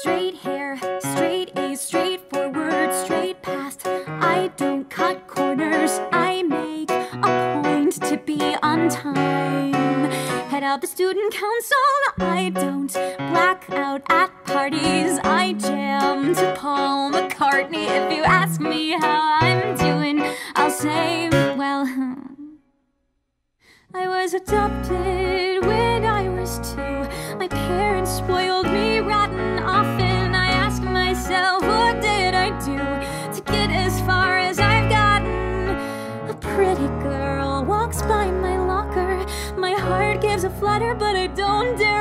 Straight hair, straight A's, straightforward, straight past. I don't cut corners, I make a point to be on time. Head out the student council, I don't black out at parties. I jam to Paul McCartney. If you ask me how I'm doing, I'll say, was adopted when I was two. My parents spoiled me rotten often. I ask myself, what did I do to get as far as I've gotten? A pretty girl walks by my locker. My heart gives a flutter, but I don't dare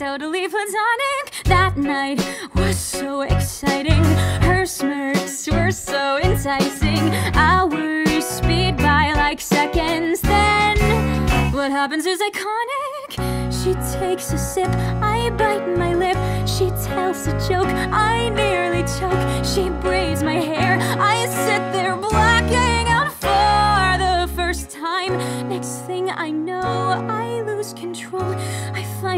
totally platonic. That night was so exciting. Her smirks were so enticing. Hours speed by like seconds. Then what happens is iconic. She takes a sip, I bite my lip. She tells a joke, I nearly choke. She braids my hair, I sit there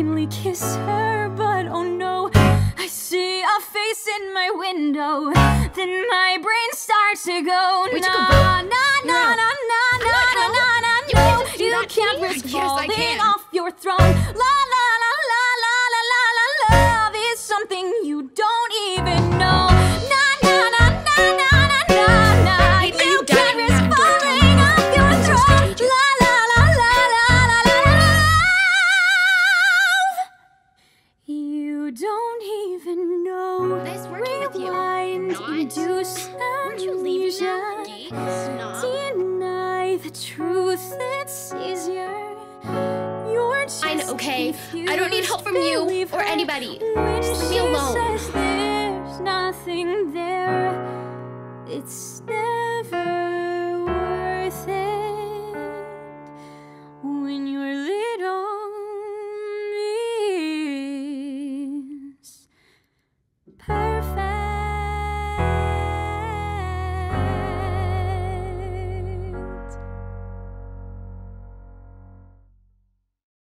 finally kiss her, but oh no, I see a face in my window. Then my brain starts to go. No, can't you can't risk Yes, falling off your throne. You don't even know. Nice working with you. Induce Weren't you leaving now? amnesia. Gay snob. Deny the truth, it's easier. You're just I know, okay? I don't need help from you or anybody. Just leave me alone. says there's nothing there, it's never.